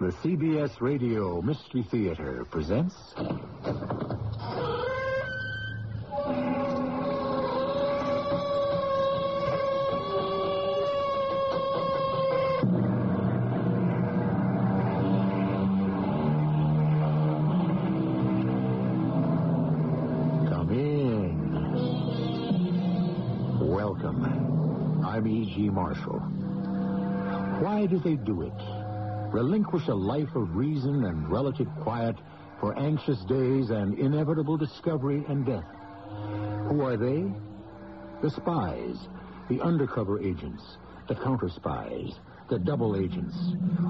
The CBS Radio Mystery Theater presents. Relinquish a life of reason and relative quiet for anxious days and inevitable discovery and death. Who are they? The spies, the undercover agents, the counter spies, the double agents,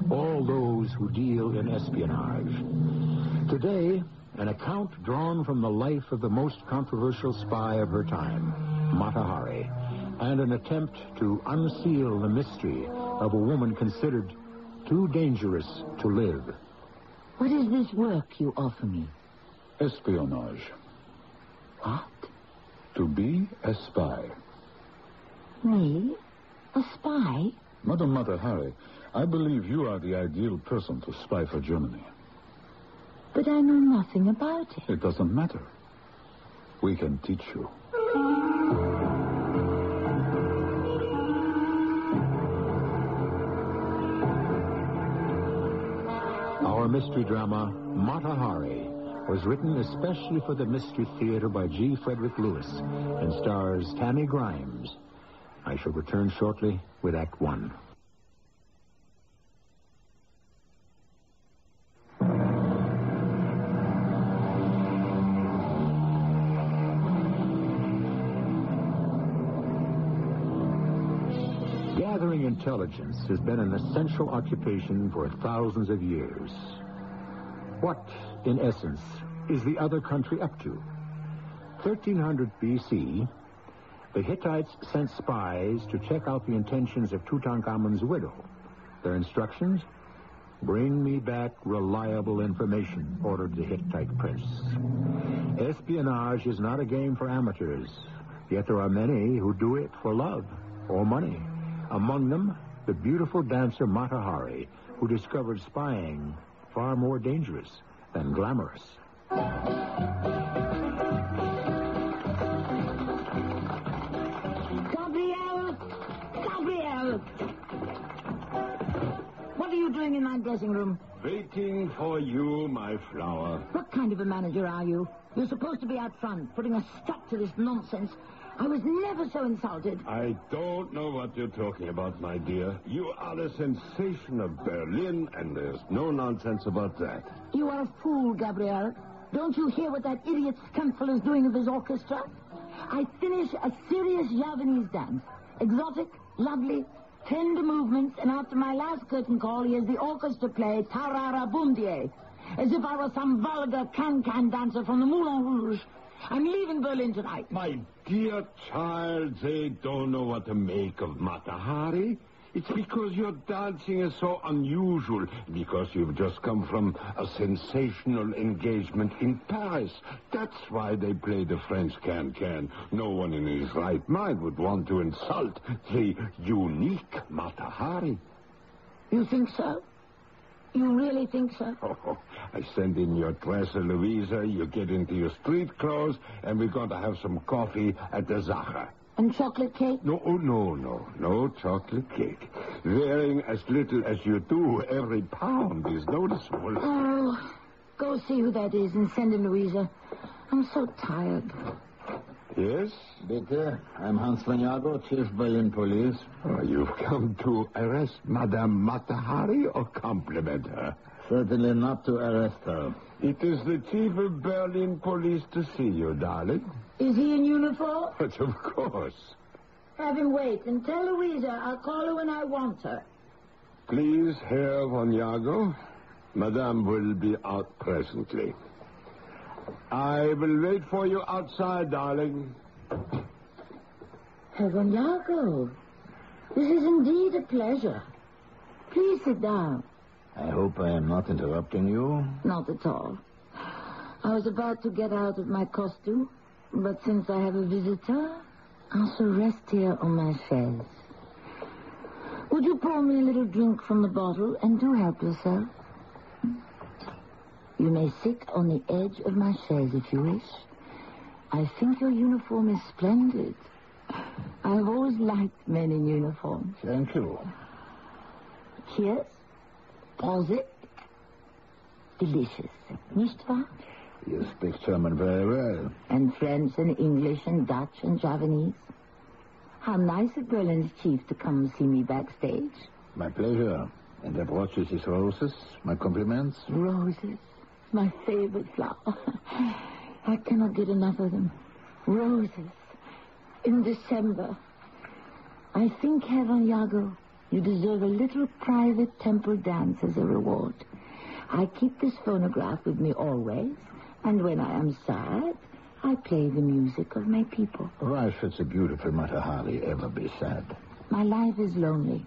all those who deal in espionage. Today, an account drawn from the life of the most controversial spy of her time, Mata Hari, and an attempt to unseal the mystery of a woman considered too dangerous to live. What is this work you offer me? Espionage. What? To be a spy. Me? A spy? Madam Mata Hari, I believe you are the ideal person to spy for Germany. But I know nothing about it. It doesn't matter. We can teach you. Mystery drama, Mata Hari, was written especially for the Mystery Theater by G. Frederick Lewis and stars Tammy Grimes. I shall return shortly with Act One. Gathering intelligence has been an essential occupation for thousands of years. What, in essence, is the other country up to? 1300 BC, the Hittites sent spies to check out the intentions of Tutankhamun's widow. Their instructions? Bring me back reliable information, ordered the Hittite prince. Espionage is not a game for amateurs, yet there are many who do it for love or money. Among them, the beautiful dancer Mata Hari, who discovered spying far more dangerous than glamorous. Gabrielle! Gabrielle! What are you doing in my dressing room? Waiting for you, my flower. What kind of a manager are you? You're supposed to be out front, putting a stop to this nonsense. I was never so insulted. I don't know what you're talking about, my dear. You are the sensation of Berlin, and there's no nonsense about that. You are a fool, Gabrielle. Don't you hear what that idiot Stempfel is doing with his orchestra? I finish a serious Javanese dance. Exotic, lovely, tender movements, and after my last curtain call, he has the orchestra play Ta-ra-ra Boom-de-ay, as if I were some vulgar can-can dancer from the Moulin Rouge. I'm leaving Berlin tonight. My dear child, they don't know what to make of Mata Hari. It's because your dancing is so unusual, because you've just come from a sensational engagement in Paris. That's why they play the French can-can. No one in his right mind would want to insult the unique Mata Hari. You think so? You really think so? Oh, I send in your dresser, Louisa. You get into your street clothes, and we're going to have some coffee at the Sacher. And chocolate cake? No, oh, no, no, no chocolate cake. Wearing as little as you do, every pound is noticeable. Oh, go see who that is and send him, Louisa. I'm so tired. Yes? Bitte, I'm Hans van Jago, Chief Berlin Police. Oh, you've come to arrest Madame Matahari or compliment her? Certainly not to arrest her. It is the chief of Berlin police to see you, darling. Is he in uniform? But of course. Have him wait and tell Louisa I'll call her when I want her. Please, Herr von Jago. Madame will be out presently. I will wait for you outside, darling. Herr von Jago, this is indeed a pleasure. Please sit down. I hope I am not interrupting you. Not at all. I was about to get out of my costume, but since I have a visitor, I shall rest here on my chaise. Would you pour me a little drink from the bottle and do help yourself? You may sit on the edge of my chaise if you wish. I think your uniform is splendid. I've always liked men in uniforms. Thank you. Cheers. Prosit. Delicious. Nicht wahr? You speak German very well. And French and English and Dutch and Javanese. How nice of Berlin's chief to come see me backstage. My pleasure. And I brought you these roses. My compliments. Roses. My favorite flower. I cannot get enough of them. Roses. In December. I think, Herr Van Jago, you deserve a little private temple dance as a reward. I keep this phonograph with me always, and when I am sad, I play the music of my people. Why should the beautiful Matahari ever be sad? My life is lonely,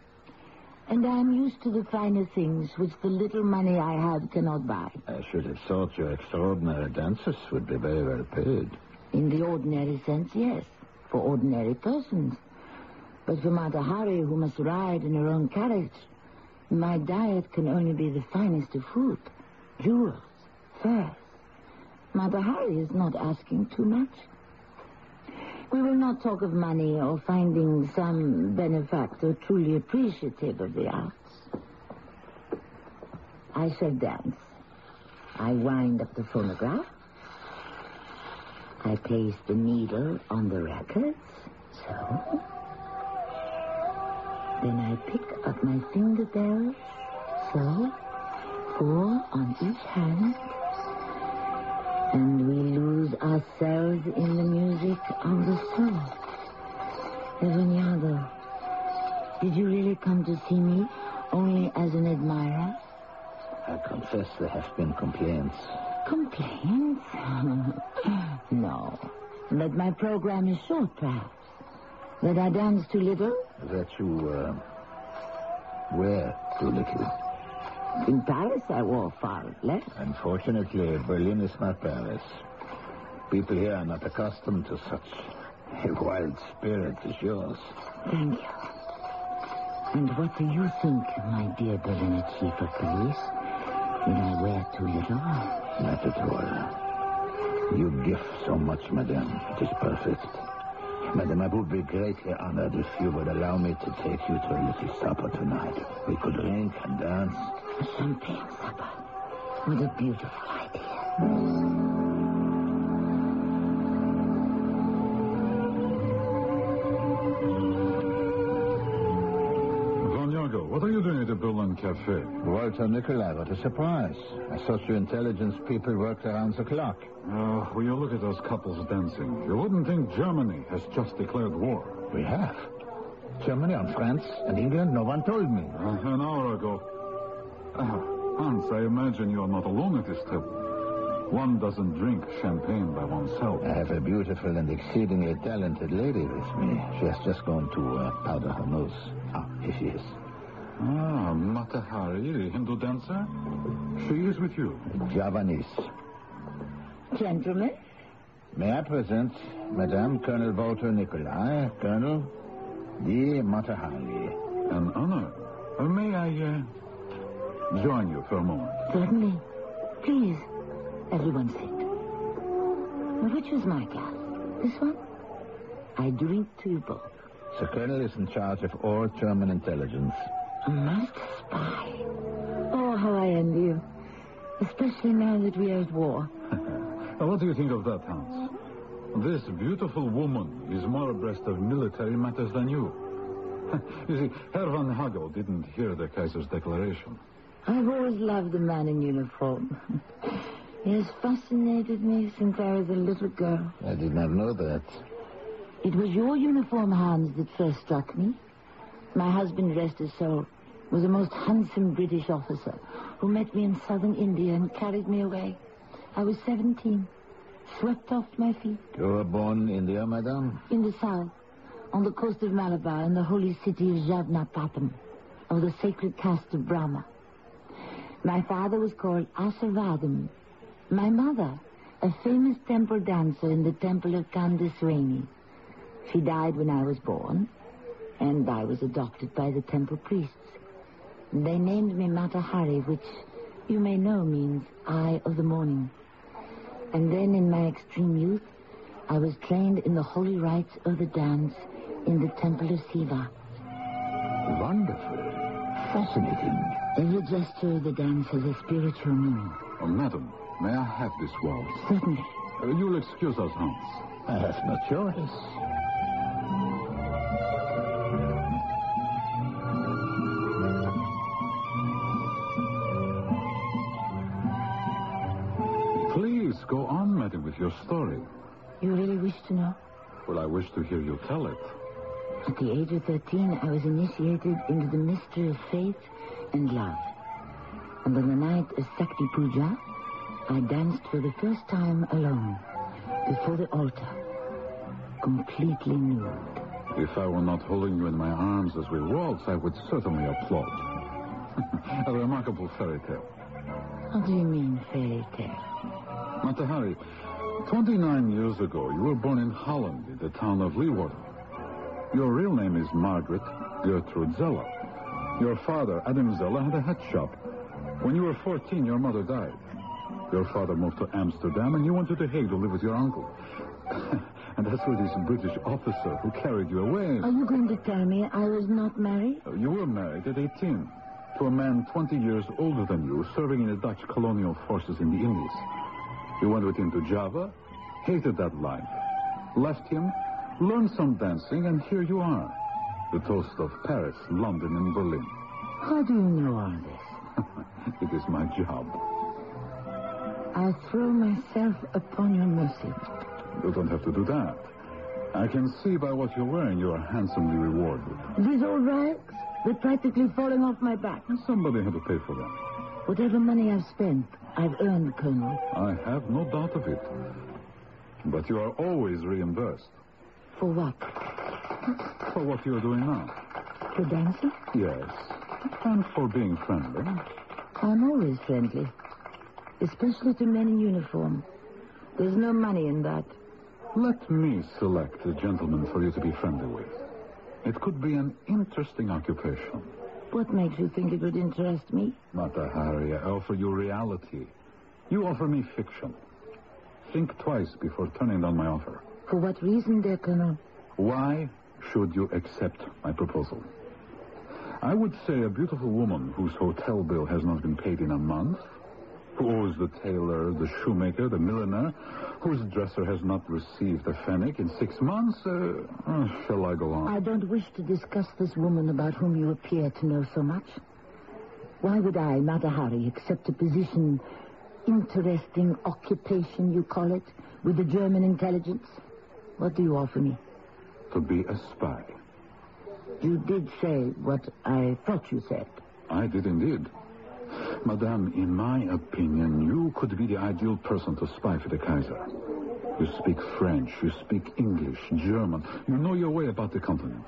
and I am used to the finer things which the little money I have cannot buy. I should have thought your extraordinary dances would be very well paid. In the ordinary sense, yes, for ordinary persons. But for Matahari, who must ride in her own carriage, my diet can only be the finest of food, jewels, furs. Matahari is not asking too much. We will not talk of money or finding some benefactor truly appreciative of the arts. I shall dance. I wind up the phonograph. I place the needle on the records, so. Then I pick up my finger bells, so. Four on each hand. And we lose ourselves in the music of the soul. Evaniago, did you really come to see me only as an admirer? I confess there have been complaints. Complaints? no. That my program is short, perhaps. That I dance too little? That you, uh, wear too little. In Paris, I wore far less. Unfortunately, Berlin is not Paris. People here are not accustomed to such a wild spirit as yours. Thank you. And what do you think, my dear Berliner Chief of Police? Did I wear too little? Not at all. You give so much, madame. It is perfect. Madame, I would be greatly honored if you would allow me to take you to a little supper tonight. We could drink and dance. A champagne supper. What a beautiful idea. What are you doing at the Berlin Cafe? Walter Nikolai, what a surprise. I thought you intelligence people worked around the clock. Uh, when you look at those couples dancing, you wouldn't think Germany has just declared war. We have. Germany on France and England, no one told me. Uh, an hour ago. Uh, Hans, I imagine you're not alone at this table. One doesn't drink champagne by oneself. I have a beautiful and exceedingly talented lady with me. She has just gone to uh, powder her nose. Ah, here she is. Ah, Matahari, the Hindu dancer? She is with you. Javanese. Gentlemen, May I present Madame Colonel Walter Nikolai, Colonel D. Matahari. An honor. Uh, may I uh, join you for a moment? certainly. Please, everyone sit. Which was my glass? This one? I drink to you both. The Colonel is in charge of all German intelligence. A master spy. Oh, how I envy you. Especially now that we are at war. What do you think of that, Hans? This beautiful woman is more abreast of military matters than you. you see, Herr von Hagel didn't hear the Kaiser's declaration. I've always loved the man in uniform. he has fascinated me since I was a little girl. I did not know that. It was your uniform, Hans, that first struck me. My husband, rest his soul, was a most handsome British officer who met me in southern India and carried me away. I was 17, swept off my feet You were born in India, madame? in the south, on the coast of Malabar in the holy city of Jaffnapatam, of the sacred caste of Brahma. My father was called Asavadam. My mother, a famous temple dancer in the temple of Kandaswami. She died when I was born, and I was adopted by the temple priests. They named me Matahari, which you may know, means eye of the morning. And then in my extreme youth, I was trained in the holy rites of the dance in the Temple of Siva. Wonderful. Fascinating. Every gesture of the dance has a spiritual meaning. Oh, madam, may I have this waltz? Certainly. Uh, you'll excuse us, Hans. I have no choice. With your story. You really wish to know? Well, I wish to hear you tell it. At the age of 13, I was initiated into the mystery of faith and love. And on the night of Sakti Puja, I danced for the first time alone, before the altar, completely nude. If I were not holding you in my arms as we waltz, I would certainly applaud. A remarkable fairy tale. What do you mean, fairy tale? Matahari, 29 years ago, you were born in Holland, in the town of Leeuwarden. Your real name is Margaret Gertrude Zeller. Your father, Adam Zeller, had a hat shop. When you were 14, your mother died. Your father moved to Amsterdam, and you went to The Hague to live with your uncle. and that's where this British officer who carried you away. Are you going to tell me I was not married? Uh, You were married at 18 to a man 20 years older than you, serving in the Dutch colonial forces in the Indies. You went with him to Java, hated that life, left him, learned some dancing, and here you are. The toast of Paris, London, and Berlin. How do you know all this? it is my job. I throw myself upon your mercy. You don't have to do that. I can see by what you're wearing you are handsomely rewarded. These old rags, they're practically falling off my back. And somebody had to pay for them. Whatever money I've spent, I've earned, Colonel. I have no doubt of it. But you are always reimbursed For what? for what you're doing now. For dancing? Yes. And for being friendly. I'm always friendly. Especially to men in uniform. There's no money in that. Let me select a gentleman for you to be friendly with. It could be an interesting occupation. What makes you think it would interest me? Matahari, I offer you reality. You offer me fiction. Think twice before turning down my offer. For what reason, dear Colonel? Why should you accept my proposal? I would say a beautiful woman whose hotel bill has not been paid in a month, who owes the tailor, the shoemaker, the milliner, whose dresser has not received a pfennig in six months. Uh, uh, shall I go on? I don't wish to discuss this woman about whom you appear to know so much. Why would I, Matahari, accept a position, interesting occupation, you call it, with the German intelligence? What do you offer me? To be a spy. You did say what I thought you said. I did indeed. Madame, in my opinion, you could be the ideal person to spy for the Kaiser. You speak French, you speak English, German. You know your way about the continent.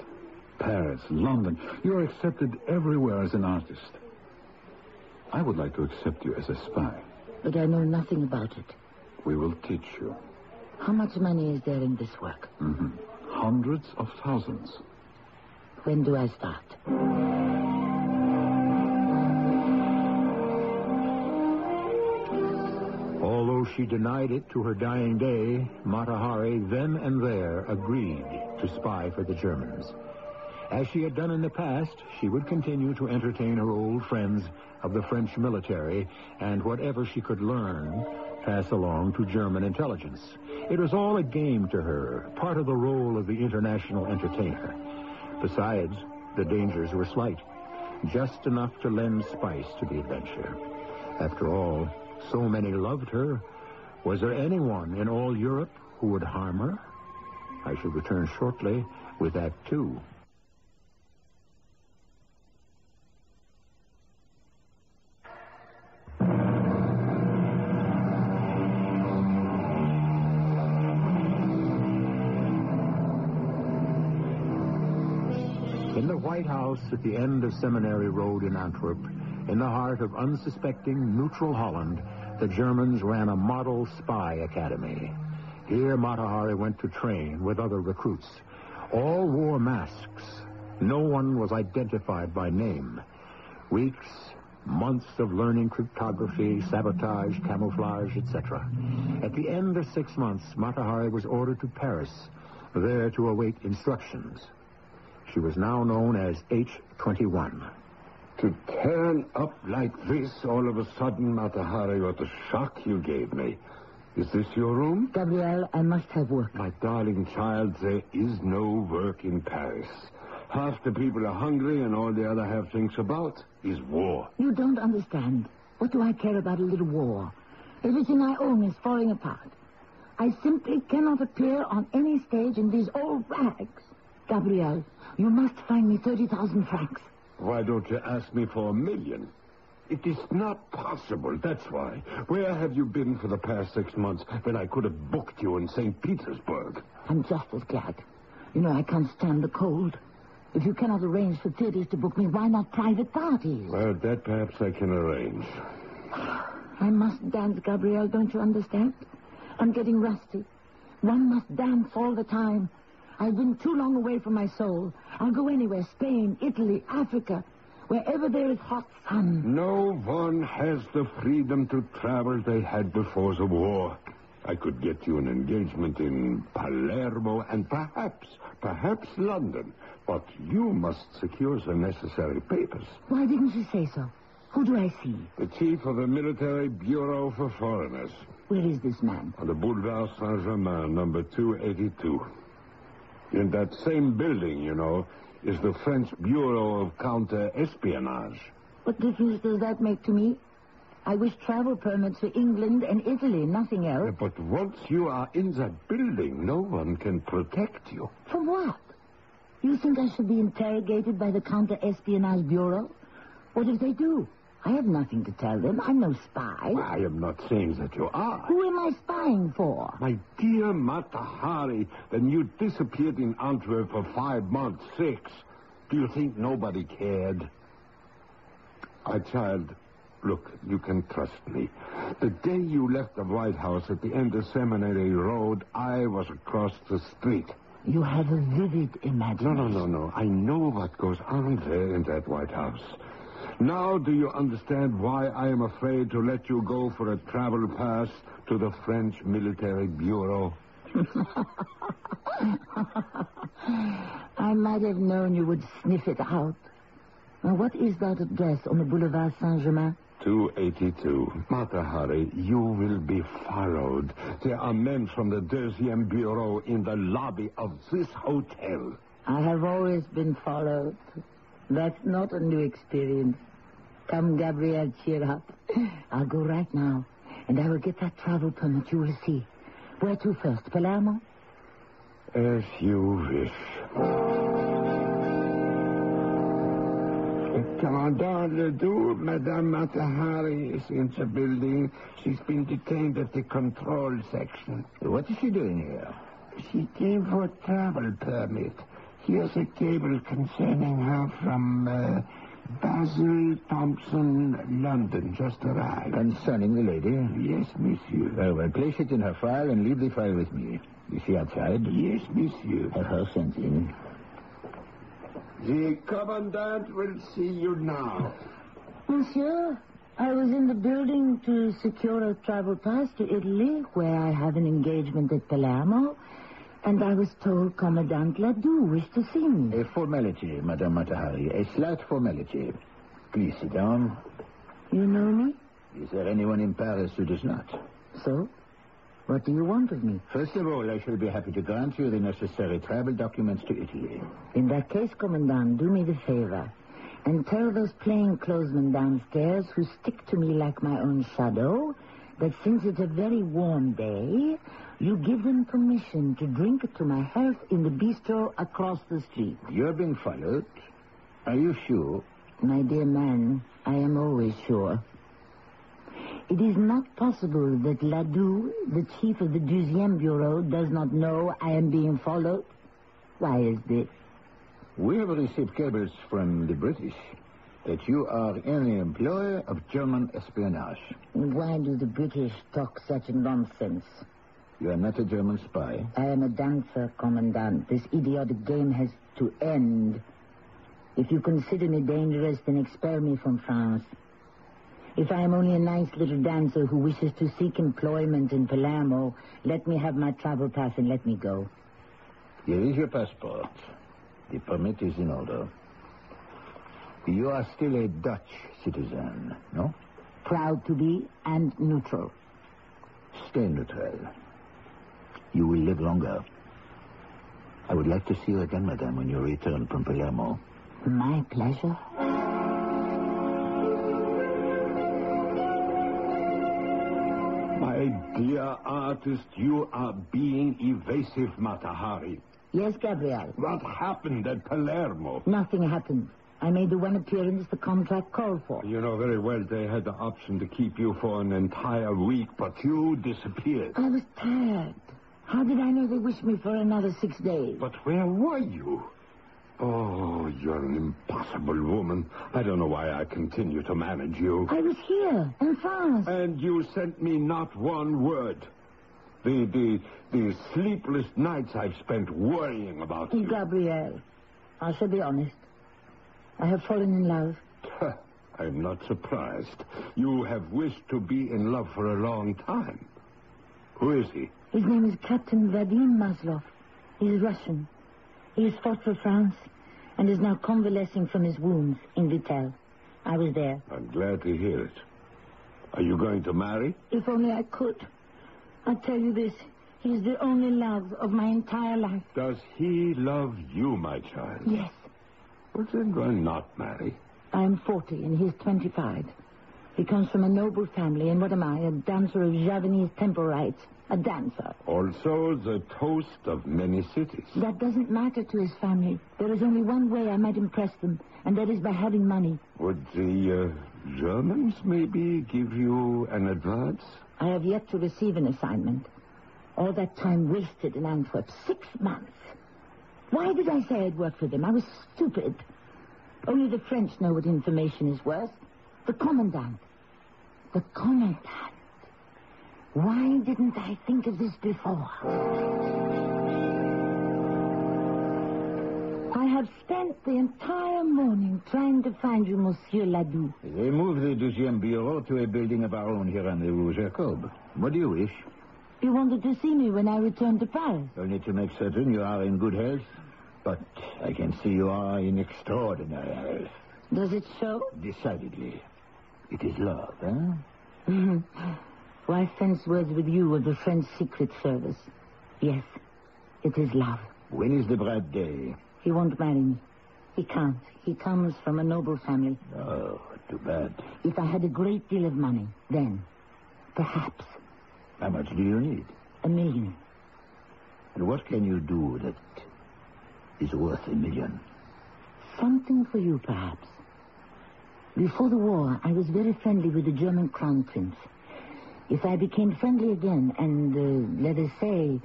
Paris, London. You are accepted everywhere as an artist. I would like to accept you as a spy. But I know nothing about it. We will teach you. How much money is there in this work? hmm Hundreds of thousands. When do I start? She denied it to her dying day, Matahari then and there agreed to spy for the Germans. As she had done in the past, she would continue to entertain her old friends of the French military and whatever she could learn pass along to German intelligence. It was all a game to her, part of the role of the international entertainer. Besides, the dangers were slight, just enough to lend spice to the adventure. After all, so many loved her. Was there anyone in all Europe who would harm her? I should return shortly with that, too. In the White House at the end of Seminary Road in Antwerp, in the heart of unsuspecting neutral Holland, the Germans ran a model spy academy. Here Matahari went to train with other recruits. All wore masks. No one was identified by name. Weeks, Months of learning cryptography, sabotage, camouflage, etc. At the end of six months, Matahari was ordered to Paris, there to await instructions. She was now known as H-21. To turn up like this all of a sudden, Matahari, what a shock you gave me. Is this your room? Gabriel, I must have work. My darling child, there is no work in Paris. Half the people are hungry and all the other half thinks about is war. You don't understand. What do I care about a little war? Everything I own is falling apart. I simply cannot appear on any stage in these old rags. Gabriel, you must find me 30,000 francs. Why don't you ask me for a million? It is not possible, that's why. Where have you been for the past six months when I could have booked you in St. Petersburg? I'm just as glad. You know, I can't stand the cold. If you cannot arrange for theaters to book me, why not private parties? Well, that perhaps I can arrange. I must dance, Gabriel, don't you understand? I'm getting rusty. One must dance all the time. I've been too long away from my soul. I'll go anywhere, Spain, Italy, Africa, wherever there is hot sun. No one has the freedom to travel they had before the war. I could get you an engagement in Palermo and perhaps, perhaps London. But you must secure the necessary papers. Why didn't you say so? Who do I see? The chief of the Military Bureau for Foreigners. Where is this man? On the Boulevard Saint-Germain, number 282. In that same building, you know, is the French Bureau of Counter-Espionage. What difference does that make to me? I wish travel permits for England and Italy, nothing else. But once you are in that building, no one can protect you. From what? You think I should be interrogated by the Counter-Espionage Bureau? What if they do? I have nothing to tell them. I'm no spy. I am not saying that you are. Who am I spying for? My dear Matahari, then you disappeared in Antwerp for five months, six. Do you think nobody cared? My child, look, you can trust me. The day you left the White House at the end of Seminary Road, I was across the street. You have a vivid imagination. No, imagination. no, no, no. I know what goes on there in that White House. Now do you understand why I am afraid to let you go for a travel pass to the French Military Bureau? I might have known you would sniff it out. Now, what is that address on the Boulevard Saint-Germain? 282. Matahari, you will be followed. There are men from the Deuxième Bureau in the lobby of this hotel. I have always been followed. That's not a new experience. Come, Gabrielle, cheer up. I'll go right now, and I will get that travel permit you will see. Where to first, Palermo? As you wish. Commandant Ladoux, Madame Matahari is in the building. She's been detained at the control section. What is she doing here? She came for a travel permit. Here's a cable concerning her from uh, Basil Thomson, London, just arrived. Concerning the lady? Yes, monsieur. Very well, place it in her file and leave the file with me. You see outside? Yes, monsieur. Have her sent in. The commandant will see you now. Monsieur, I was in the building to secure a travel pass to Italy, where I have an engagement at Palermo, and I was told Commandant Ladoux wished to see me. A formality, Madame Matahari. A slight formality. Please sit down. You know me? Is there anyone in Paris who does not? So? What do you want of me? First of all, I shall be happy to grant you the necessary travel documents to Italy. In that case, Commandant, do me the favor and tell those plainclothesmen downstairs who stick to me like my own shadow that since it's a very warm day, you give them permission to drink to my health in the bistro across the street. You're being followed. Are you sure? My dear man, I am always sure. It is not possible that Ladoux, the chief of the Deuxième Bureau, does not know I am being followed. Why is this? We have received cables from the British that you are in the employ of German espionage. Why do the British talk such nonsense? You are not a German spy. I am a dancer, Commandant. This idiotic game has to end. If you consider me dangerous, then expel me from France. If I am only a nice little dancer who wishes to seek employment in Palermo, let me have my travel pass and let me go. Here is your passport. The permit is in order. You are still a Dutch citizen, no? Proud to be and neutral. Stay neutral. You will live longer. I would like to see you again, madame, when you return from Palermo. My pleasure. My dear artist, you are being evasive, Matahari. Yes, Gabriel. What happened at Palermo? Nothing happened. I made the one appearance the contract called for. You know very well they had the option to keep you for an entire week, but you disappeared. I was tired. How did I know they wished me for another six days? But where were you? Oh, you're an impossible woman. I don't know why I continue to manage you. I was here, in France. And you sent me not one word. The, the, the sleepless nights I've spent worrying about you. Gabriel, I shall be honest. I have fallen in love. I'm not surprised. You have wished to be in love for a long time. Who is he? His name is Captain Vadim Maslov. He's Russian. He has fought for France and is now convalescing from his wounds in Vittel. I was there. I'm glad to hear it. Are you going to marry? If only I could. I tell you this. He's the only love of my entire life. Does he love you, my child? Yes. Then why not marry? I'm 40 and he's 25. He comes from a noble family, and what am I? A dancer of Javanese temple rites. A dancer. Also the toast of many cities. That doesn't matter to his family. There is only one way I might impress them, and that is by having money. Would the uh, Germans maybe give you an advance? I have yet to receive an assignment. All that time wasted in Antwerp. Six months. Why did I say I'd work for them? I was stupid. Only the French know what information is worth. The commandant. The commandant. Why didn't I think of this before? I have spent the entire morning trying to find you, Monsieur Ladoux. They moved the Deuxième Bureau to a building of our own here on the Rue Jacob. What do you wish? You wanted to see me when I returned to Paris. Only to make certain you are in good health. But I can see you are in extraordinary health. Does it show? Decidedly. It is love, eh? Why fence words with you of the French Secret Service? Yes, it is love. When is the bright day? He won't marry me. He can't. He comes from a noble family. Oh, too bad. If I had a great deal of money, then, perhaps, How much do you need? a million. And what can you do that is worth a million? Something for you, perhaps. Before the war, I was very friendly with the German crown prince. If I became friendly again, and uh, let us say,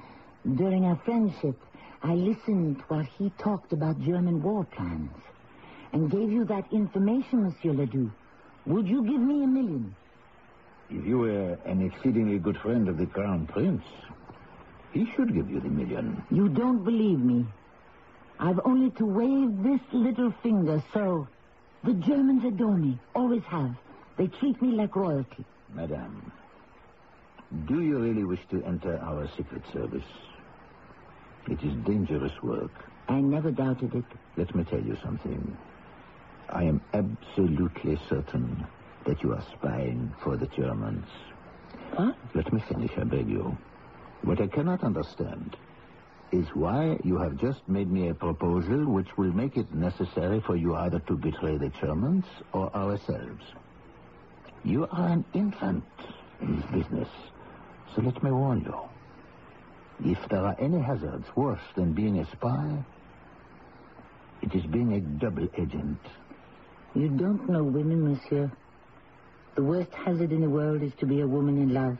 during our friendship, I listened while he talked about German war plans, and gave you that information, Monsieur Ladoux, would you give me a million? If you were an exceedingly good friend of the Crown Prince, he should give you the million. You don't believe me. I've only to wave this little finger, so. The Germans adore me, always have. They treat me like royalty. Madame, do you really wish to enter our secret service? It is dangerous work. I never doubted it. Let me tell you something. I am absolutely certain that you are spying for the Germans. What? Let me finish, I beg you. What I cannot understand is why you have just made me a proposal which will make it necessary for you either to betray the Germans or ourselves. You are an infant in this business, so let me warn you. If there are any hazards worse than being a spy, it is being a double agent. You don't know women, monsieur. The worst hazard in the world is to be a woman in love.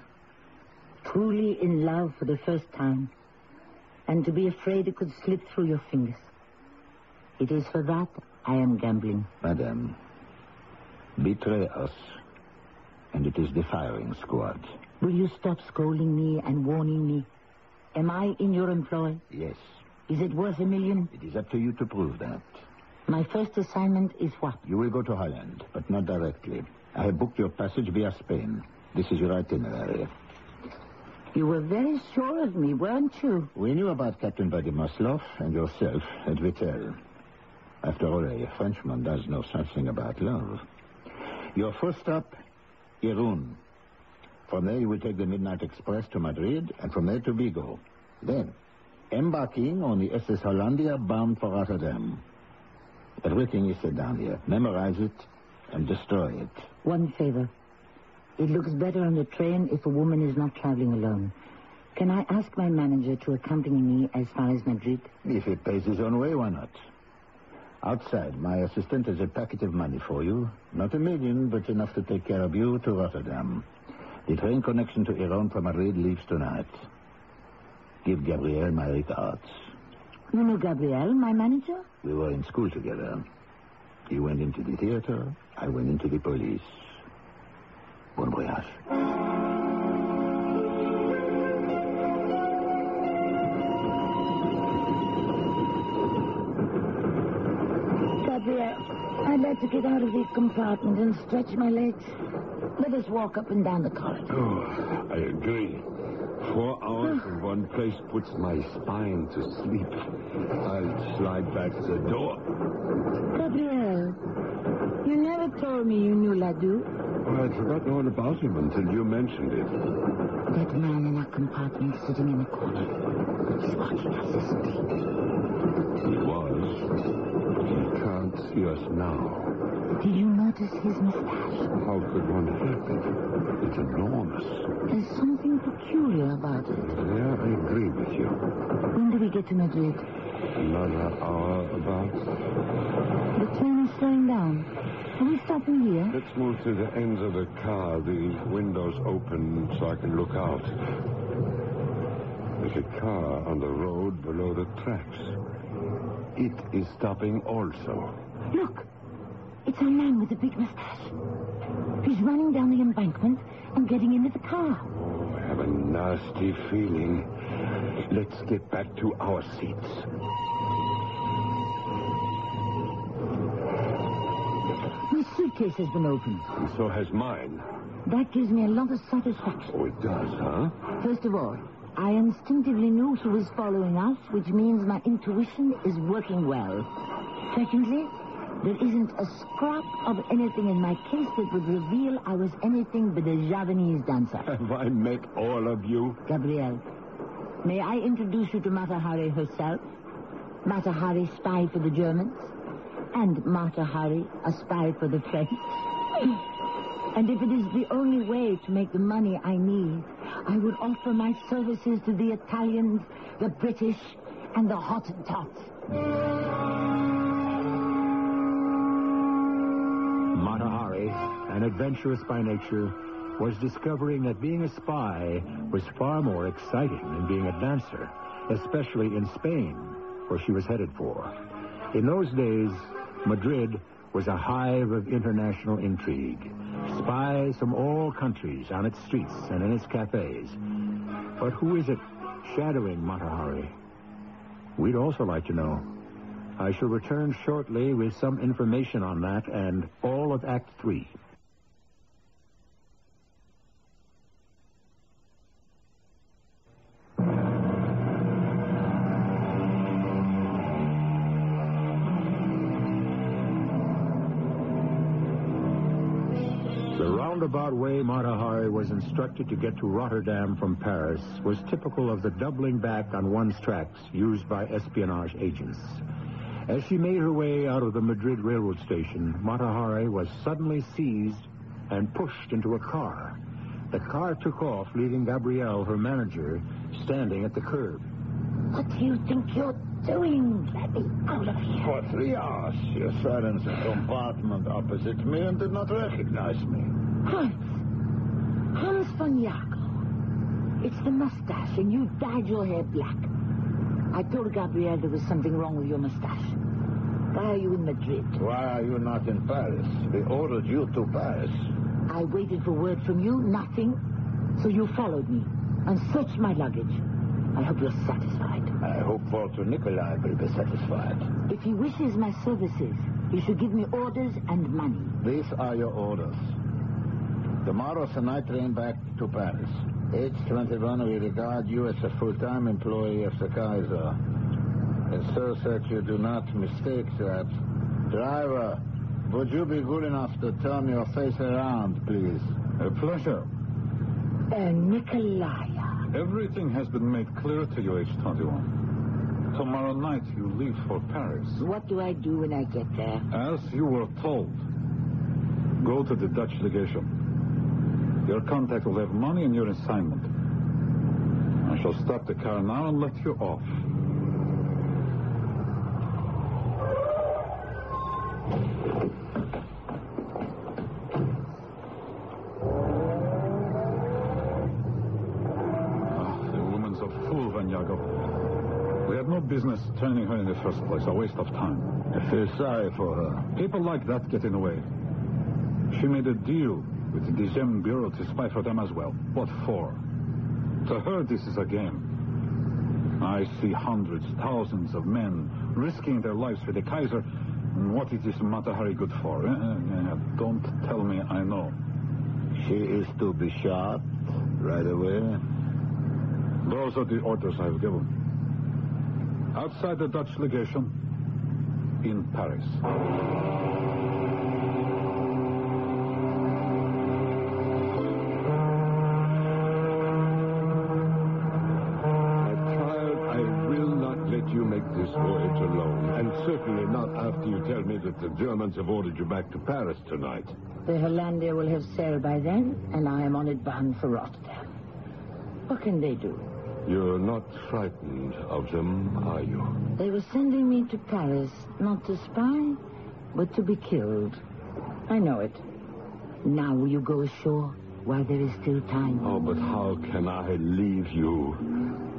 Truly in love for the first time. And to be afraid it could slip through your fingers. It is for that I am gambling. Madame, betray us, and it is the firing squad. Will you stop scolding me and warning me? Am I in your employ? Yes, Is it worth a million? it is up to you to prove that. My first assignment is what? You will go to Holland, but not directly. I have booked your passage via Spain. This is your itinerary. You were very sure of me, weren't you? We knew about Captain Vadim Maslov and yourself at Vittel. After all, a Frenchman does know something about love. Your first stop, Irun. From there you will take the Midnight Express to Madrid, and from there to Vigo. Then, embarking on the SS Hollandia bound for Rotterdam. Everything is said down here. Memorize it and destroy it. One favor. It looks better on the train if a woman is not traveling alone. Can I ask my manager to accompany me as far as Madrid? If he pays his own way, why not? Outside, my assistant has a packet of money for you. Not a million, but enough to take care of you to Rotterdam. The train connection to Irun from Madrid leaves tonight. Give Gabriel my regards. You know Gabriel, my manager? We were in school together. He went into the theater, I went into the police. Bon voyage. Gabriel, I'd like to get out of this compartment and stretch my legs. Let us walk up and down the corridor. Oh, I agree. Four hours in one place puts my spine to sleep. I'll slide back to the door. Gabriel, you never told me you knew Ladoux. Oh, I'd forgotten all about him until you mentioned it. That man in that compartment sitting in the corner. He's watching us, isn't he? He was. He can't see us now. Did you notice his mustache? How could one help it? It's enormous. There's something peculiar about it. Yeah, I agree with you. When do we get to Madrid? Another hour about. The train is slowing down. Are we stopping here? Let's move to the ends of the car. The windows open so I can look out. There's a car on the road below the tracks. It is stopping also. Look, it's a man with a big mustache. He's running down the embankment and getting into the car. Oh, I have a nasty feeling. Let's get back to our seats. My suitcase has been opened. And so has mine. That gives me a lot of satisfaction. Oh, it does, huh? First of all, I instinctively knew he was following us, which means my intuition is working well. Secondly, there isn't a scrap of anything in my case that would reveal I was anything but a Javanese dancer. Have I met all of you? Gabrielle, may I introduce you to Mata Hari herself? Mata Hari, spy for the Germans, and Mata Hari, a spy for the French. And if it is the only way to make the money I need, I would offer my services to the Italians, the British, and the Hottentots. Matahari, an adventurous by nature, was discovering that being a spy was far more exciting than being a dancer, especially in Spain, where she was headed for. In those days, Madrid was a hive of international intrigue. Spies from all countries on its streets and in its cafes. But who is it shadowing Matahari? We'd also like to know. I shall return shortly with some information on that and all of Act 3. Roundabout way Matahari was instructed to get to Rotterdam from Paris was typical of the doubling back on one's tracks used by espionage agents. As she made her way out of the Madrid railroad station, Matahari was suddenly seized and pushed into a car. The car took off, leaving Gabrielle, her manager, standing at the curb. What do you think you're doing? Let me out of here. For three hours, you sat in the compartment opposite me and did not recognize me. Hans. Hans von Jakob. It's the mustache, and you dyed your hair black. I told Gabrielle there was something wrong with your mustache. Why are you in Madrid? Why are you not in Paris? We ordered you to Paris. I waited for word from you, nothing. So you followed me and searched my luggage. I hope you're satisfied. I hope Walter Nikolai will be satisfied. If he wishes my services, he should give me orders and money. These are your orders. Tomorrow's the night train back to Paris. H21 we regard you as a full-time employee of the Kaiser. And so that you do not mistake that. Driver, would you be good enough to turn your face around, please? A pleasure. Uh, Nikolaya. Everything has been made clear to you, H21. Tomorrow night you leave for Paris. What do I do when I get there? As you were told, go to the Dutch legation. Your contact will have money and your assignment. I shall stop the car now and let you off. Ah, the woman's a fool, Vanyago. We had no business turning her in the first place. A waste of time. I feel sorry for her. People like that get in the way. She made a deal with the Deuxième Bureau to spy for them as well. What for? To her, this is a game. I see hundreds, thousands of men risking their lives for the Kaiser. And what is this Mata Hari good for? Eh, eh, Don't tell me I know. She is to be shot right away. Those are the orders I've given. Outside the Dutch legation, in Paris. This voyage alone. And certainly not after you tell me that the Germans have ordered you back to Paris tonight. The Hollandia will have sailed by then, and I am on it bound for Rotterdam. What can they do? You're not frightened of them, are you? They were sending me to Paris, not to spy, but to be killed. I know it. Now will you go ashore while there is still time? Oh, but how can I leave you?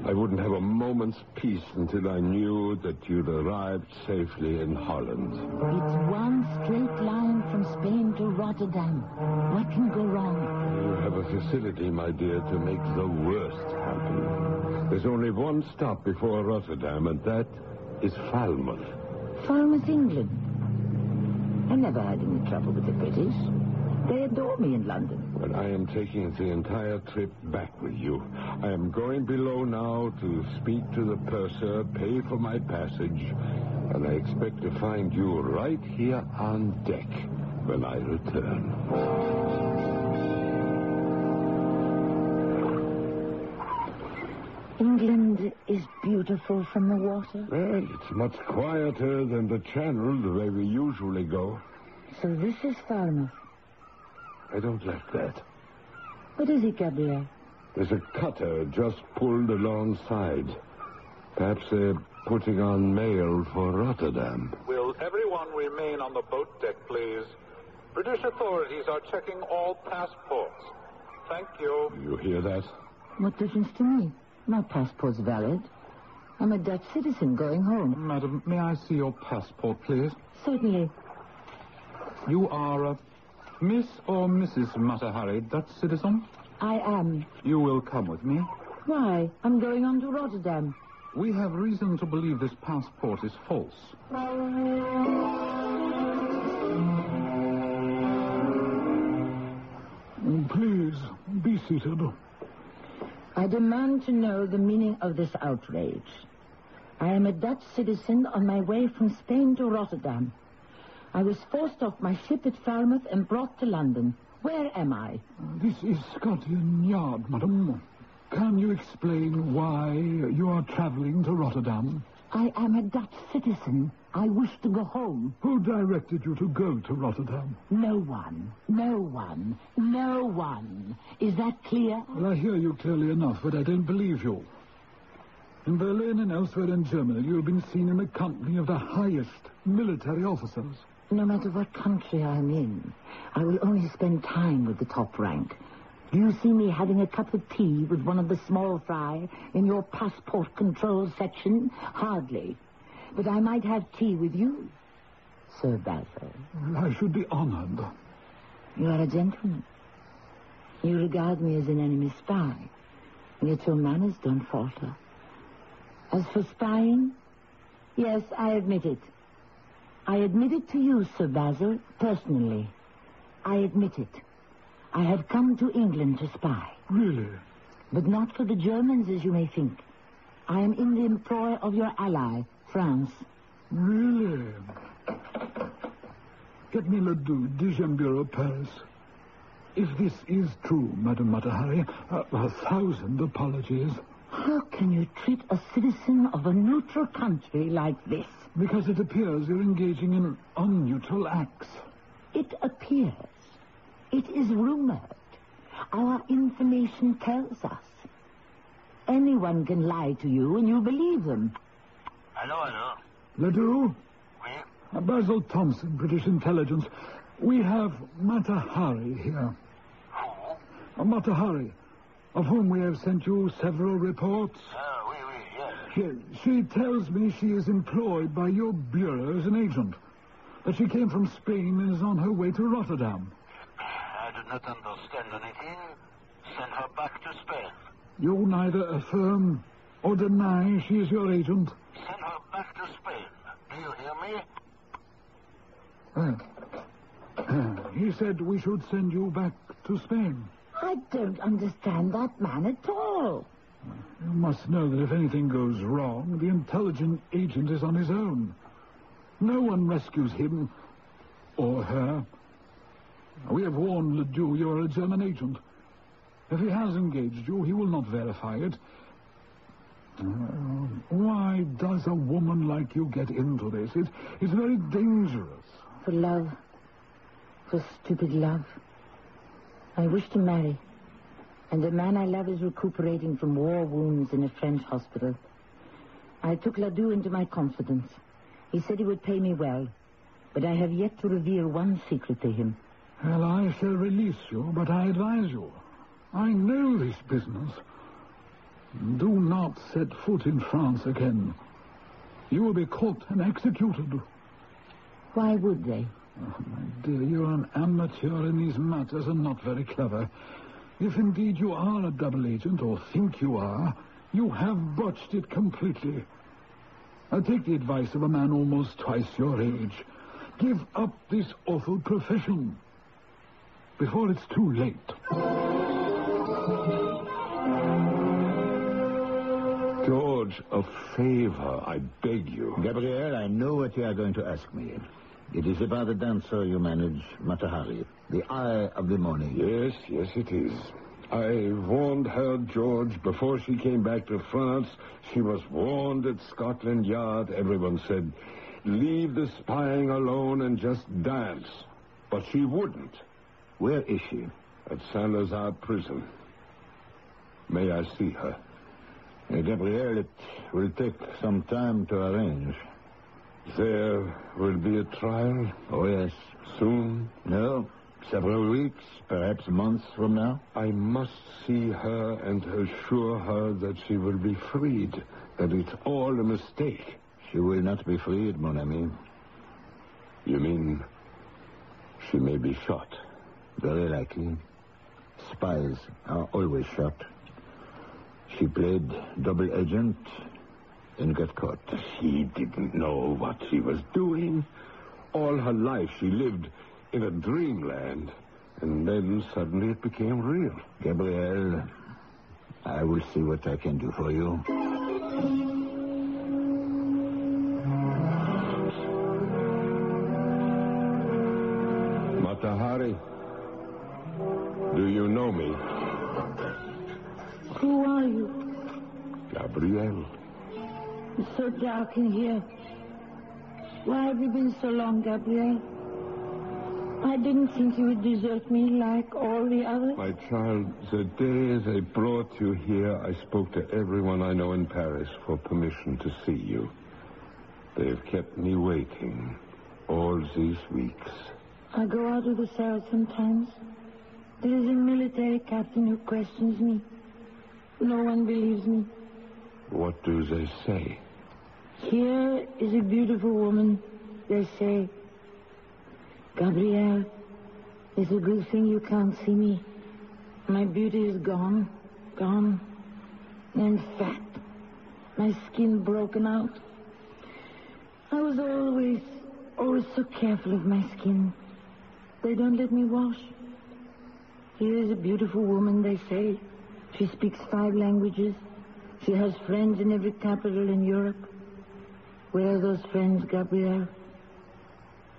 I wouldn't have a moment's peace until I knew that you'd arrived safely in Holland. It's one straight line from Spain to Rotterdam. What can go wrong? You have a facility, my dear, to make the worst happen. There's only one stop before Rotterdam, and that is Falmouth. Falmouth, England. I never had any trouble with the British. They adore me in London. But I am taking the entire trip back with you. I am going below now to speak to the purser, pay for my passage, and I expect to find you right here on deck when I return. England is beautiful from the water. Well, it's much quieter than the channel, the way we usually go. So this is Falmouth. I don't like that. What is it, Gabriel? There's a cutter just pulled alongside. Perhaps they're putting on mail for Rotterdam. Will everyone remain on the boat deck, please? British authorities are checking all passports. Thank you. You hear that? What difference to me? My passport's valid. I'm a Dutch citizen going home. Madam, may I see your passport, please? Certainly. You are a Miss or Mrs. Mata Hari, Dutch citizen? I am. You will come with me. Why? I'm going on to Rotterdam. We have reason to believe this passport is false. Please, be seated. I demand to know the meaning of this outrage. I am a Dutch citizen on my way from Spain to Rotterdam. I was forced off my ship at Falmouth and brought to London. Where am I? This is Scotland Yard, madam. Hmm. Can you explain why you are traveling to Rotterdam? I am a Dutch citizen. I wish to go home. Who directed you to go to Rotterdam? No one. No one. No one. Is that clear? Well, I hear you clearly enough, but I don't believe you. In Berlin and elsewhere in Germany, you have been seen in the company of the highest military officers. No matter what country I'm in, I will only spend time with the top rank. Do you see me having a cup of tea with one of the small fry in your passport control section? Hardly. But I might have tea with you, Sir Basil. I should be honored. You are a gentleman. You regard me as an enemy spy, yet your manners don't falter. As for spying, yes, I admit it. I admit it to you, Sir Basil, personally. I admit it. I had come to England to spy. Really? But not for the Germans, as you may think. I am in the employ of your ally, France. Really? Get me Ladoux, Bureau, Paris. If this is true, Madame Mata Hari, uh, a thousand apologies. How can you treat a citizen of a neutral country like this? Because it appears you're engaging in unneutral acts. It appears. It is rumored. Our information tells us. Anyone can lie to you and you believe them. Hello, hello. Ladoux? Oui? Uh, Basil Thomson, British intelligence. We have Mata Hari here. Who? Uh, Mata Hari, of whom we have sent you several reports. Ah, oui, oui, yes. She, she tells me she is employed by your bureau as an agent. That she came from Spain and is on her way to Rotterdam. I do not understand anything. Send her back to Spain. You neither affirm or deny she is your agent. Send her back to Spain. Do you hear me? Uh, he said we should send you back to Spain. I don't understand that man at all. You must know that if anything goes wrong, the intelligent agent is on his own. No one rescues him or her. We have warned Ladoux you are a German agent. If he has engaged you, he will not verify it. Uh, why does a woman like you get into this? It, it's very dangerous. For love. For stupid love. I wish to marry. And the man I love is recuperating from war wounds in a French hospital. I took Ladoux into my confidence. He said he would pay me well. But I have yet to reveal one secret to him. Well, I shall release you, but I advise you. I know this business. Do not set foot in France again. You will be caught and executed. Why would they? Oh, my dear, you're an amateur in these matters and not very clever. If indeed you are a double agent, or think you are, you have botched it completely. Now take the advice of a man almost twice your age. Give up this awful profession before it's too late. George, a favor, I beg you. Gabriel, I know what you are going to ask me. It is about the dancer you manage, Mata Hari, the eye of the morning. Yes, yes, it is. I warned her, George, before she came back to France. She was warned at Scotland Yard. Everyone said, leave the spying alone and just dance. But she wouldn't. Where is she? At Saint Lazare prison. May I see her? Uh, Gabriel, it will take some time to arrange. There will be a trial Oh, yes. soon. No, several weeks, perhaps months from now. I must see her and assure her that she will be freed, that it's all a mistake. She will not be freed, mon ami. You mean she may be shot? Very likely. Spies are always shot. She played double agent and got caught. She didn't know what she was doing. All her life she lived in a dreamland, and then suddenly it became real. Gabrielle, I will see what I can do for you. Dark in here. Why have you been so long, Gabriel? I didn't think you would desert me like all the others. My child, the day they brought you here, I spoke to everyone I know in Paris for permission to see you. They've kept me waiting all these weeks. I go out of the cell sometimes. There is a military captain who questions me. No one believes me. What do they say? Here is a beautiful woman, they say. Gabrielle, it's a good thing you can't see me. My beauty is gone, gone, and fat. My skin broken out. I was always, always so careful of my skin. They don't let me wash. Here is a beautiful woman, they say. She speaks five languages. She has friends in every capital in Europe. Where are those friends, Gabriel?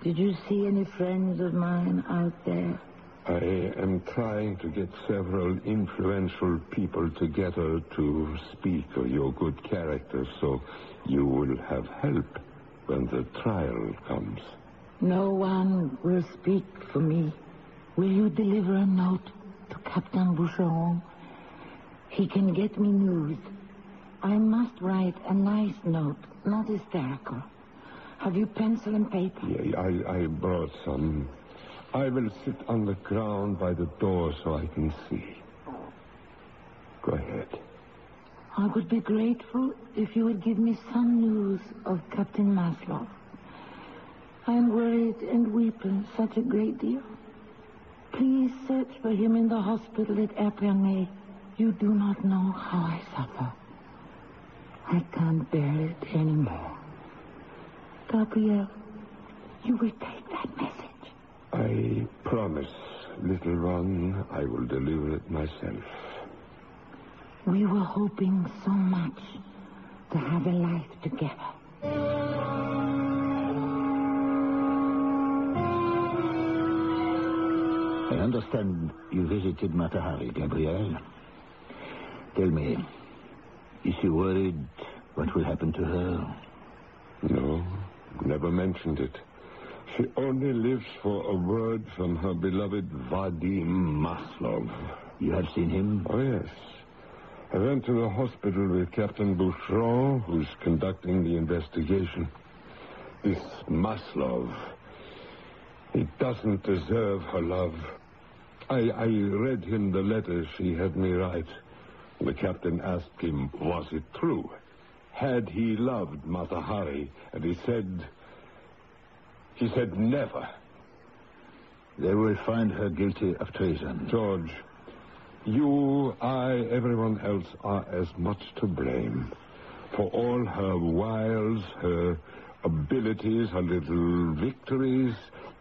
Did you see any friends of mine out there? I am trying to get several influential people together to speak of your good character so you will have help when the trial comes. No one will speak for me. Will you deliver a note to Captain Boucheron? He can get me news. I must write a nice note, not hysterical. Have you pencil and paper? Yeah, I, I brought some. I will sit on the ground by the door so I can see. Go ahead. I would be grateful if you would give me some news of Captain Maslov. I am worried and weeping such a great deal. Please search for him in the hospital at Epernay. You do not know how I suffer. I can't bear it anymore. Gabriel, you will take that message. I promise, little one, I will deliver it myself. We were hoping so much to have a life together. I understand you visited Mata Hari, Gabriel. Tell me, is she worried what will happen to her? No, never mentioned it. She only lives for a word from her beloved Vadim Maslov. You have seen him? Oh, yes. I went to the hospital with Captain Boucheron, who's conducting the investigation. This Maslov, he doesn't deserve her love. I, I read him the letter she had me write. The captain asked him, was it true? Had he loved Mata Hari? And he said, he said never. They will find her guilty of treason. George, you, I, everyone else are as much to blame for all her wiles, her abilities, her little victories,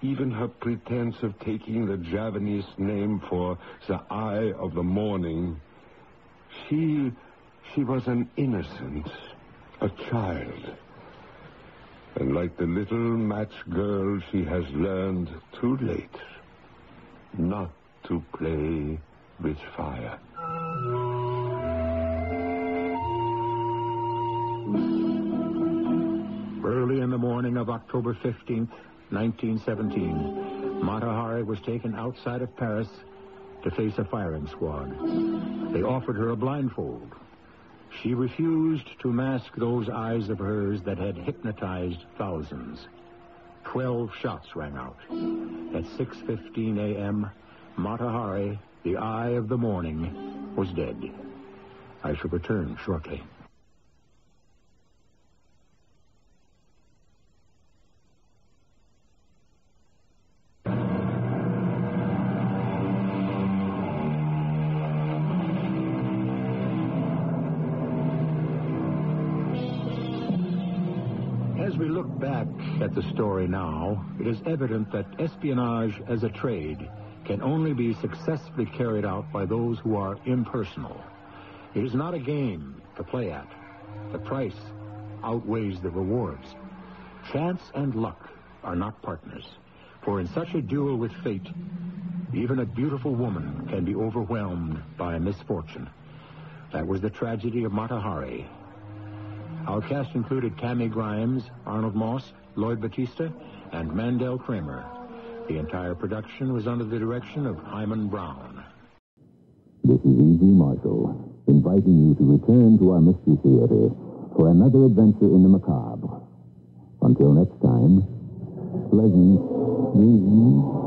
even her pretense of taking the Javanese name for the eye of the morning. She, she was an innocent, a child. And like the little match girl, she has learned too late not to play with fire. Early in the morning of October 15th, 1917, Mata Hari was taken outside of Paris to face a firing squad. They offered her a blindfold. She refused to mask those eyes of hers that had hypnotized thousands. Twelve shots rang out. At 6.15 a.m., Mata Hari, the eye of the morning, was dead. I shall return shortly. At the story now, it is evident that espionage as a trade can only be successfully carried out by those who are impersonal. It is not a game to play at. The price outweighs the rewards. Chance and luck are not partners, for in such a duel with fate, even a beautiful woman can be overwhelmed by a misfortune. That was the tragedy of Mata Hari. Our cast included Tammy Grimes, Arnold Moss, Lloyd Battista, and Mandel Kramer. The entire production was under the direction of Himan Brown. This is E.G. Marshall, inviting you to return to our Mystery Theater for another adventure in the macabre. Until next time, pleasant dreams.